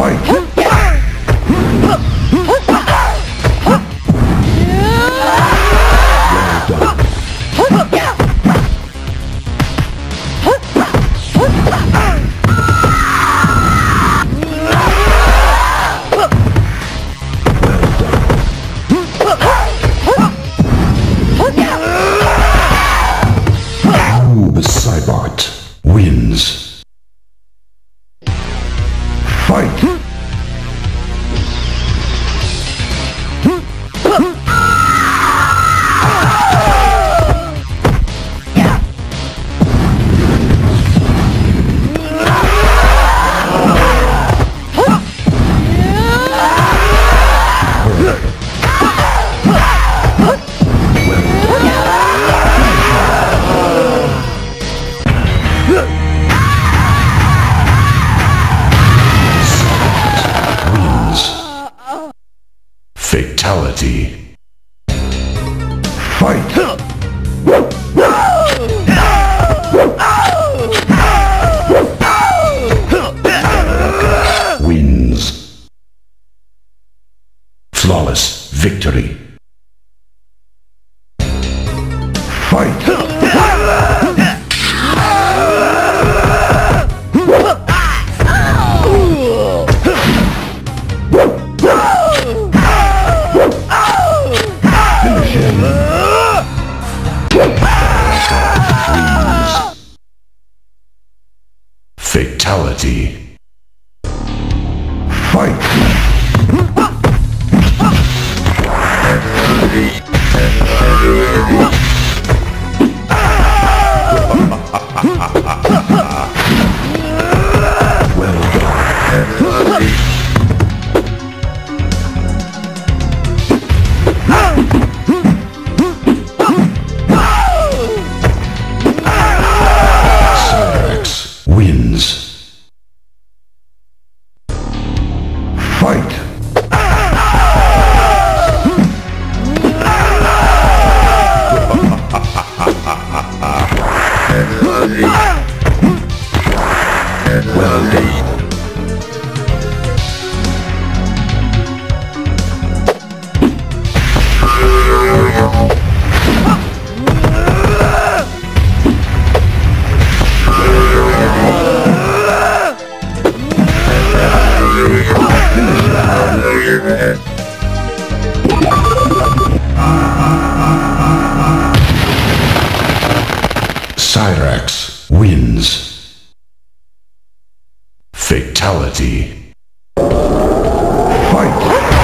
Fight! Fatality. Fight! Fight!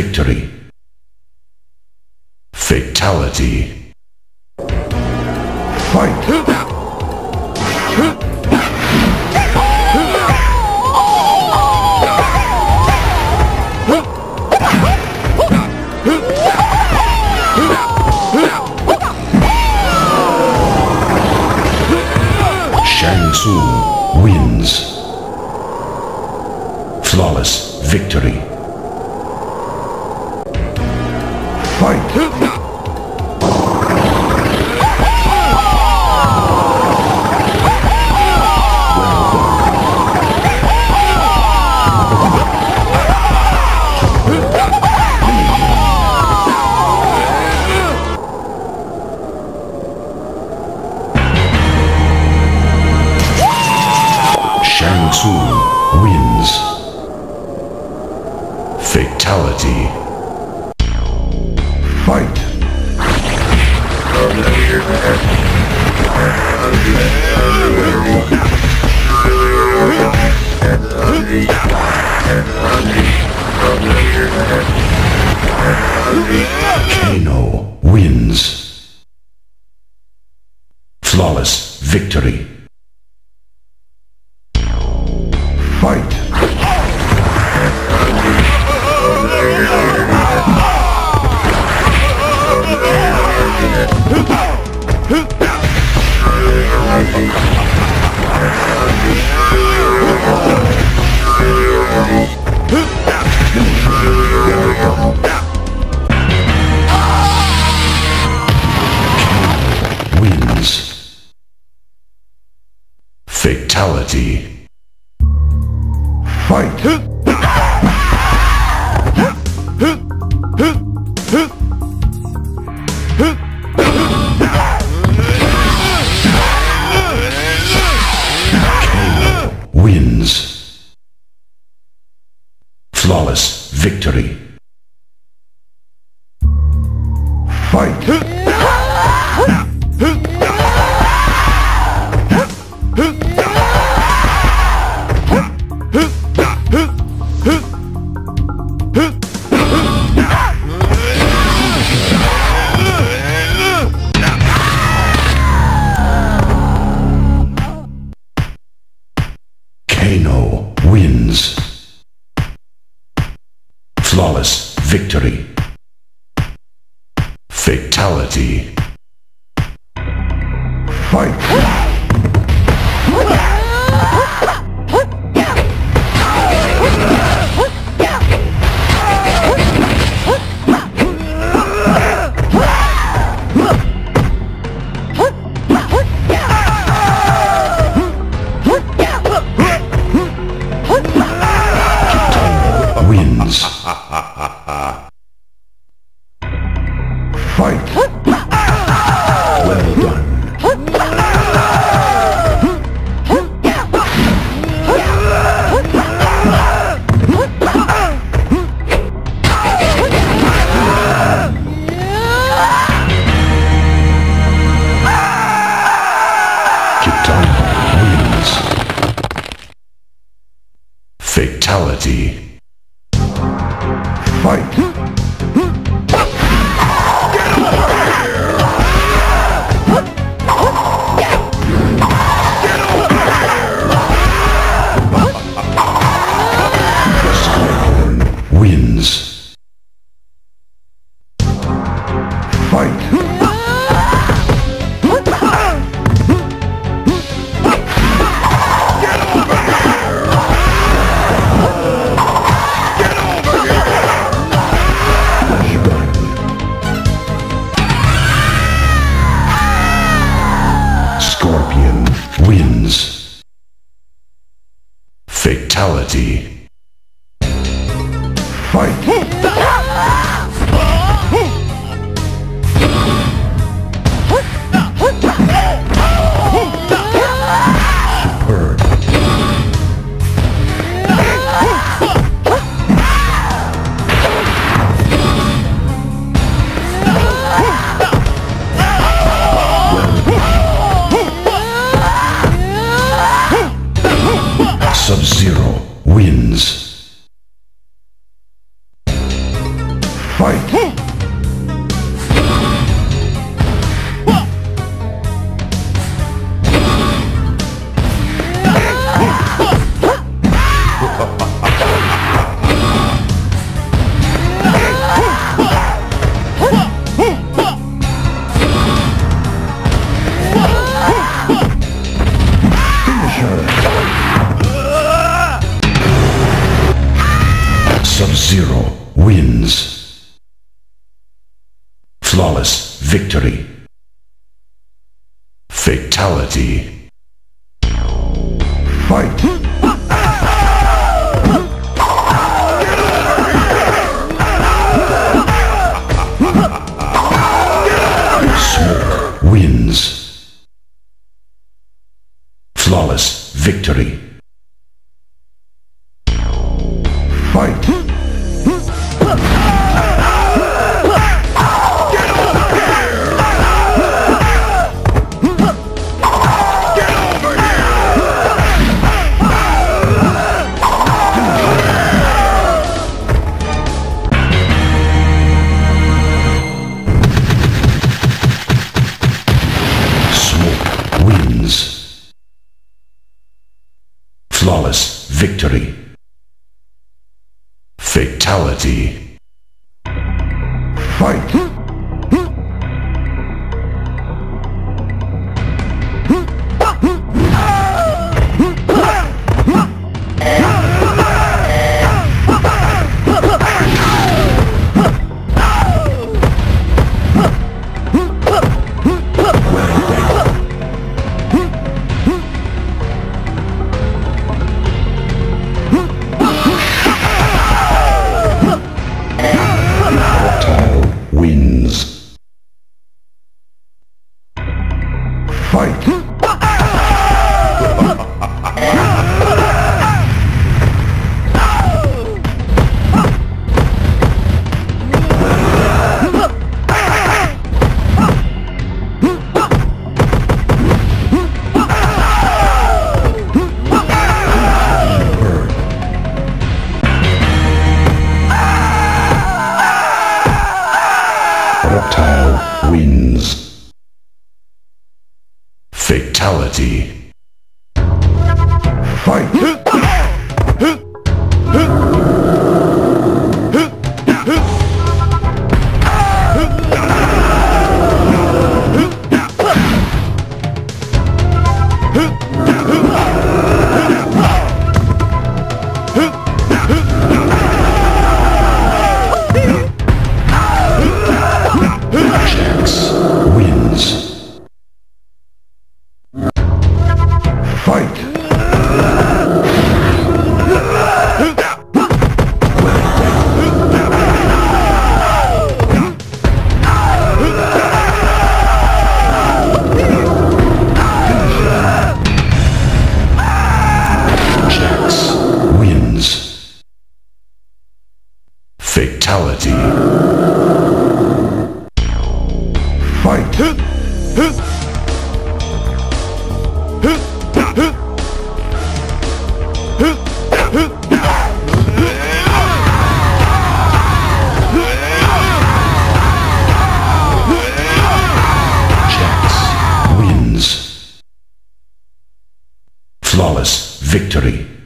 Victory. Fatality. Victory. Fatality. Fight! Fatality. Fatality. Fight! Wins. Flawless victory. Fatality. Fight! victory.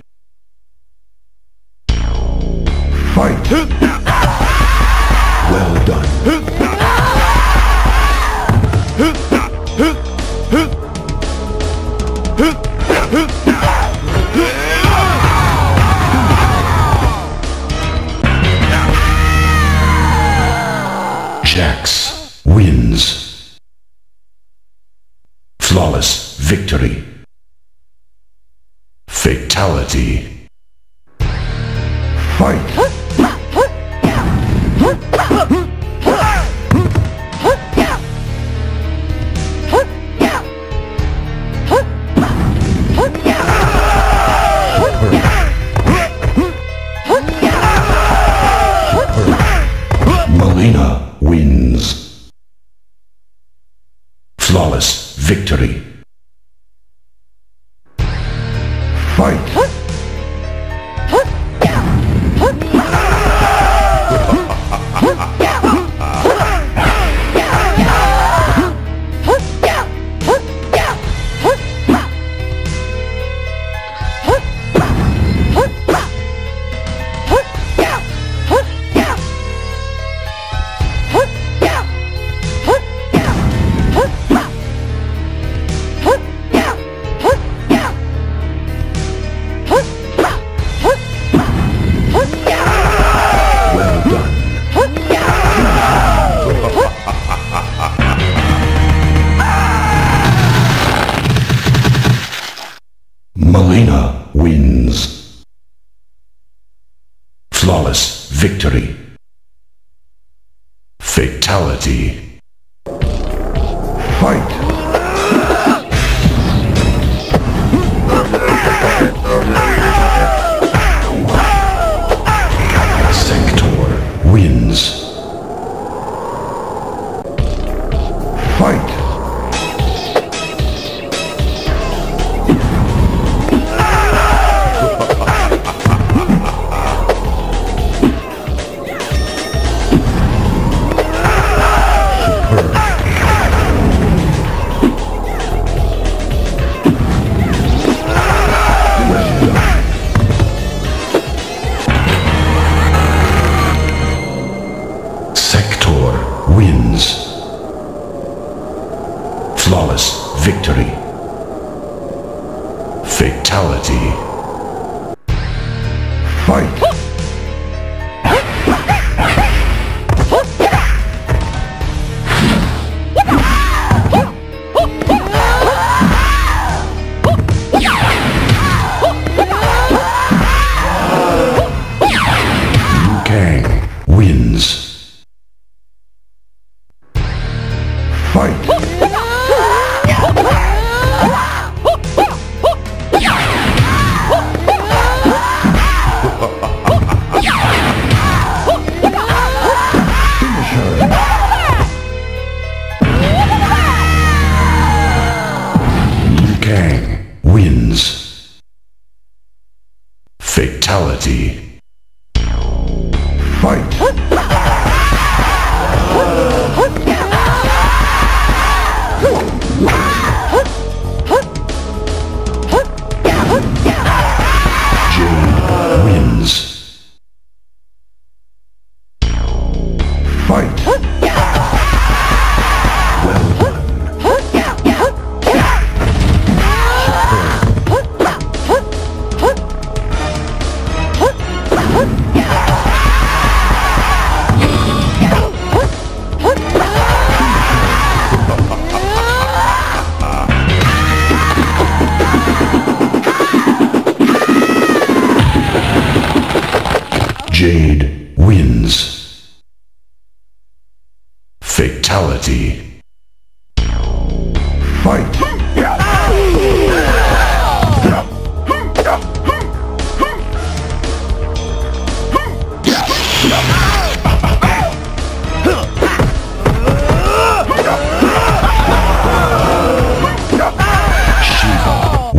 Mileena wins. Flawless victory. Fatality. Fight! Fatality. Fight!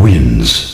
wins.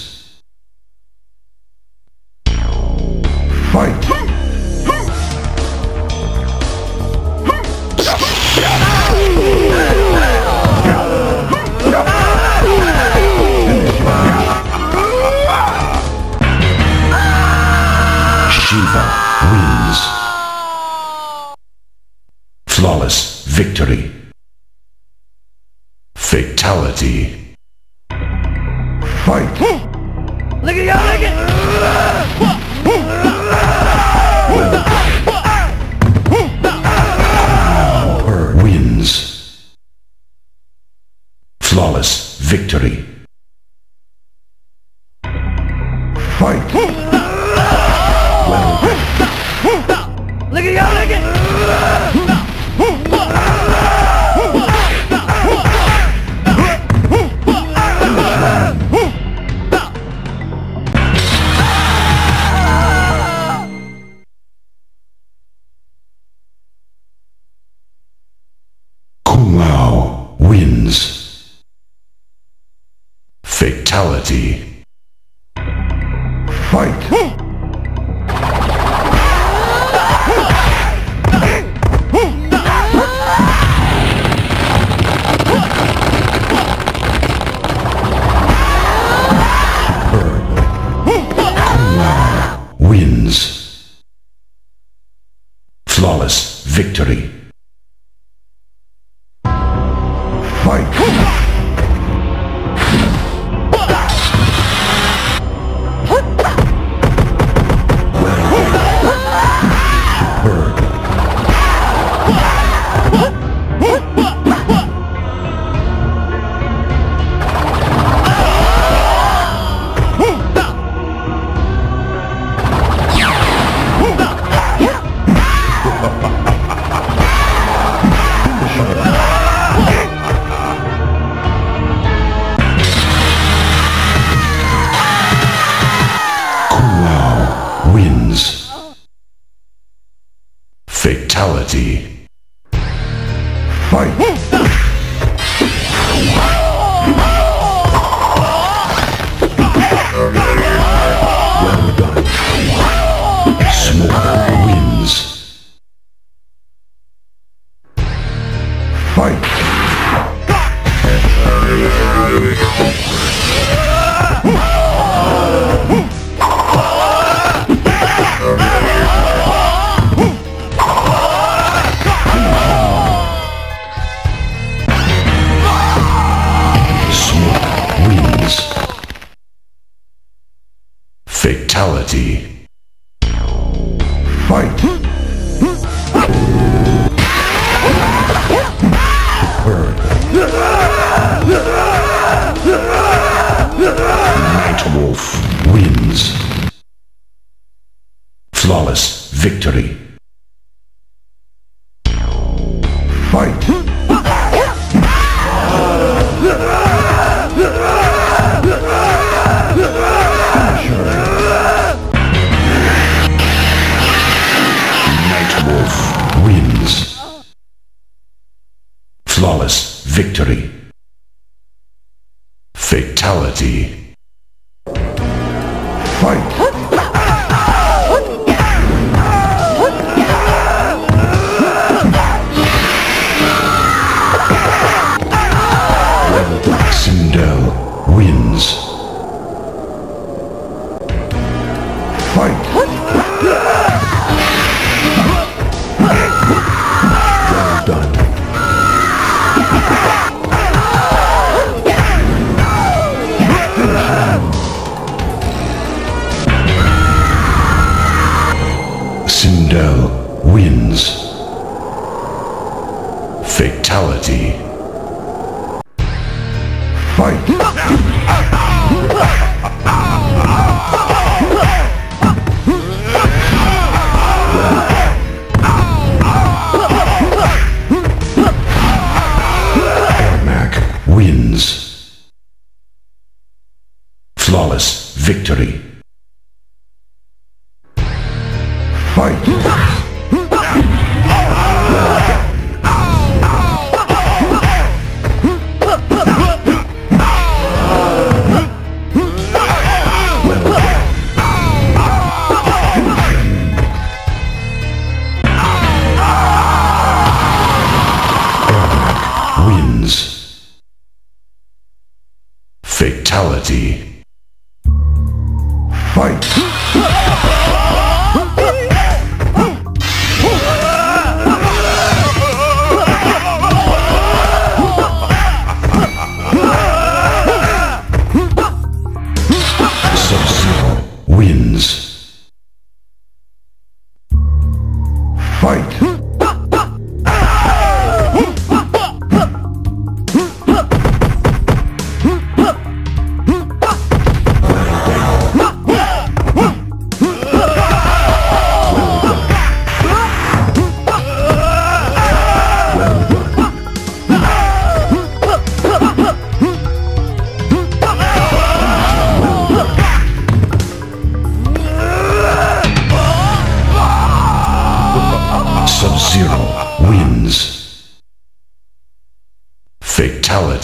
Fatality. Fight! Bird. Night Wolf wins. Flawless victory. Fatality.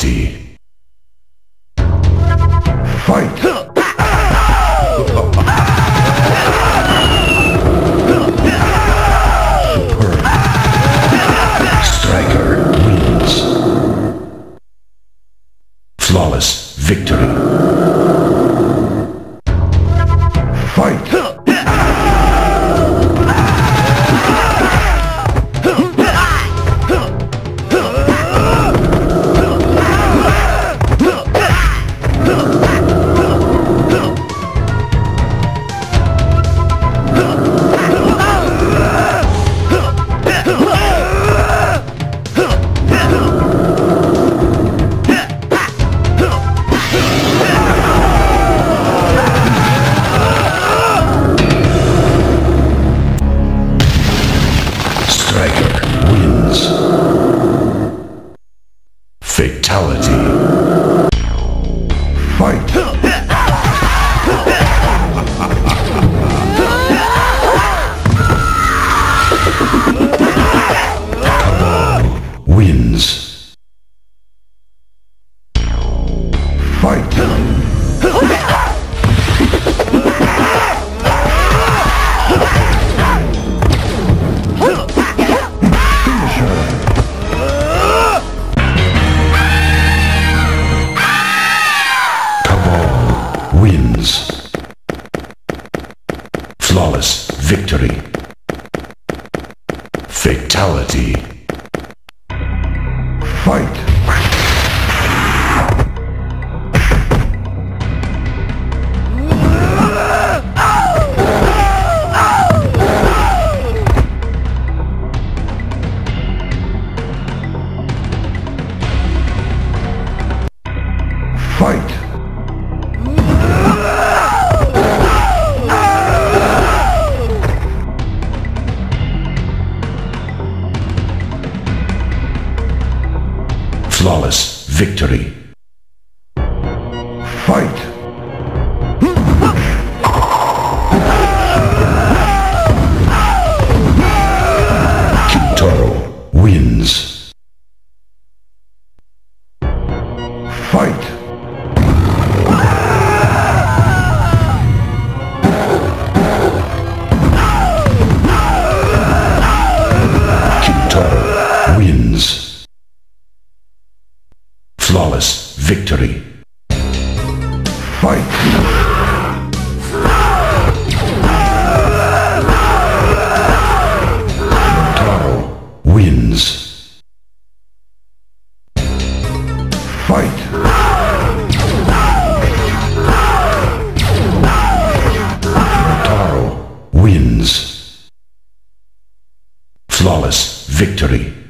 Fatality. Fight! Kintaro wins. Fight! Taro wins. Flawless victory.